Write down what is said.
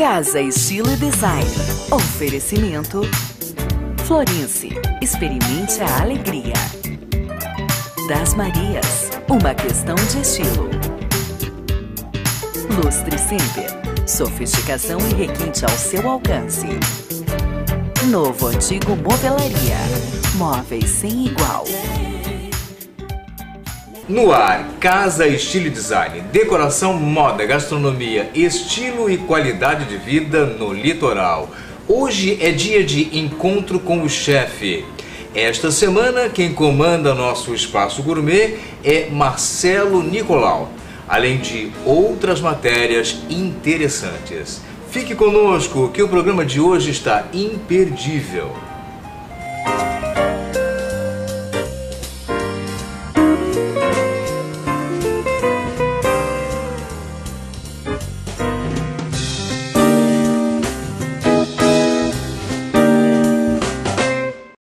Casa Estilo e Design. Oferecimento Florence. Experimente a alegria. Das Marias. Uma questão de estilo. Lustre Center. Sofisticação e requinte ao seu alcance. Novo Antigo Movelaria. Móveis sem igual. No ar, Casa Estilo e Design, decoração, moda, gastronomia, estilo e qualidade de vida no litoral. Hoje é dia de encontro com o chefe. Esta semana, quem comanda nosso espaço gourmet é Marcelo Nicolau, além de outras matérias interessantes. Fique conosco que o programa de hoje está imperdível.